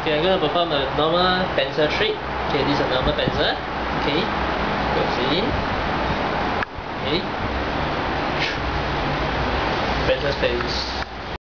Okay, I'm going to perform a normal pencil trick. Okay, this is a normal pencil. Okay, goes in. Okay. Pencil space.